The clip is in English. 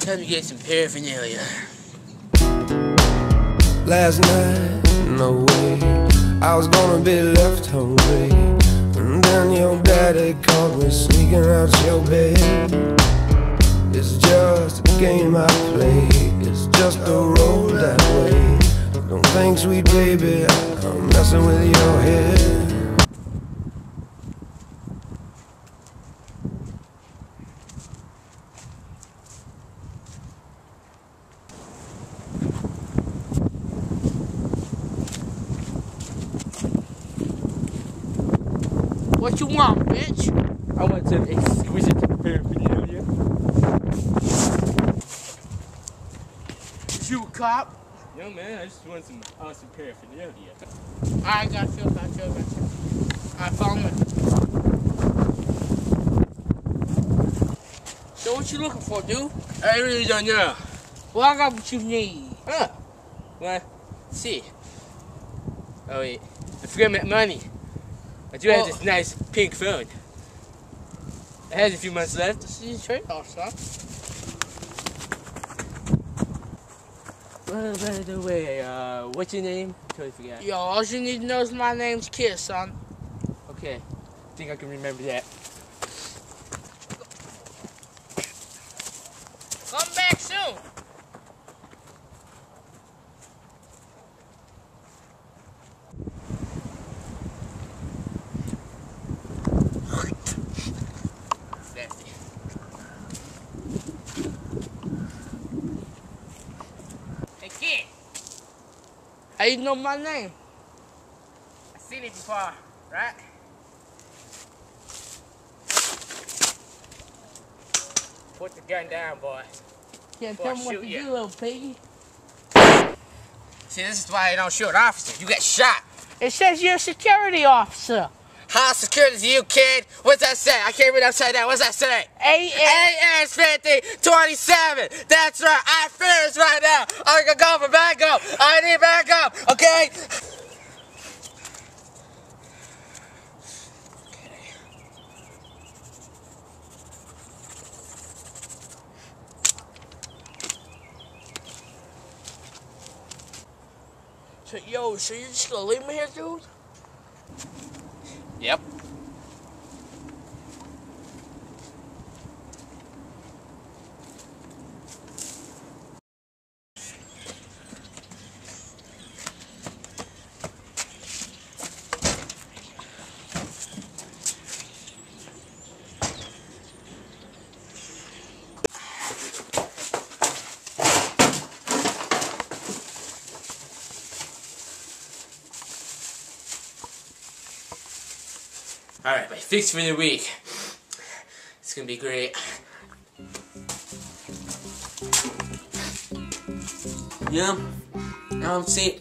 Time to get some paraphernalia. Last night, no way, I was gonna be left hungry. And then your daddy caught me sneaking out your bed. It's just a game I play, it's just a roll that way. Don't think, sweet baby, I'm messing with your head. What you want, bitch? I want some exquisite paraphernalia. You a cop? No man, I just want some awesome paraphernalia. I got you, got you, got you. I found it. So what you looking for, dude? I really don't know. Well, I got what you need. Huh? What? see. Oh wait, I forgot my money. I do have this nice pink phone. It has a few months left. This is your trade-off, son. Well, by the way, uh, what's your name? Totally forgot. Yo, all you need to know is my name's Kid, son. Okay, think I can remember that. How you know my name? I seen it before, right? Put the gun down, boy. Can't tell me what to ya. do, little piggy. See, this is why you don't shoot officers. You get shot. It says you're a security officer. How security to you, kid? What's that say? I can't read upside down. What's that say? AS 50 27. That's right. I finished right now. I can go for backup. I need backup. Okay? Yo, so you just gonna leave me here, dude? Yep. Alright, my fix for the week. It's gonna be great. Yeah. Um, see,